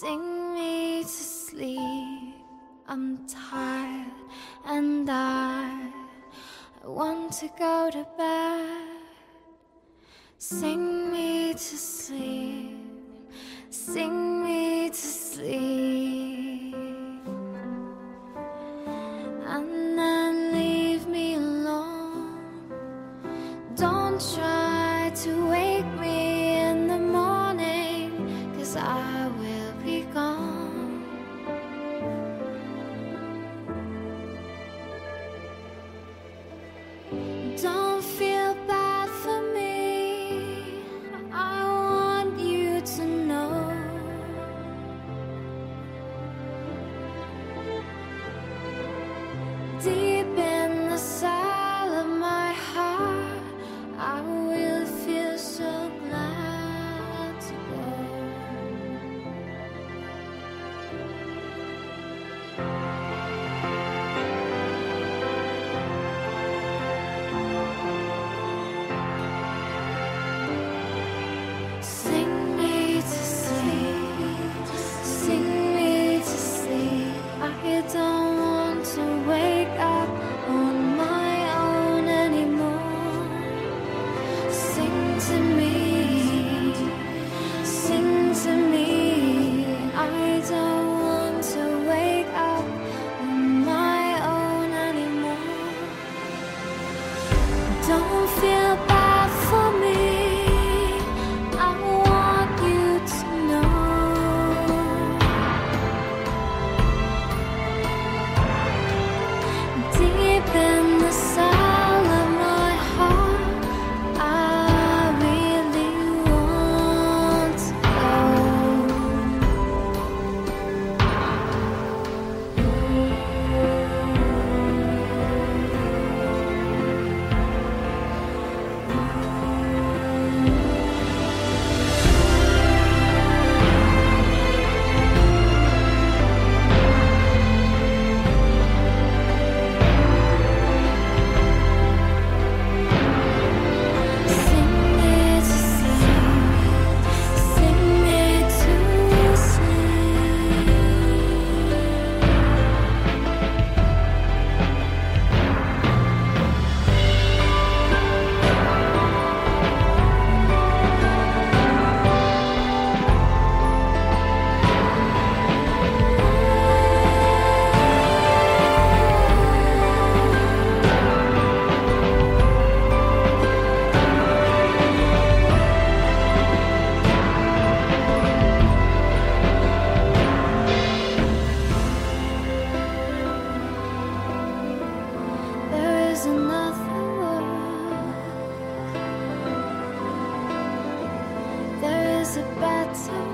Sing me to sleep. I'm tired and I, want to go to bed. Sing me to sleep. Sing me to sleep. Don't feel 走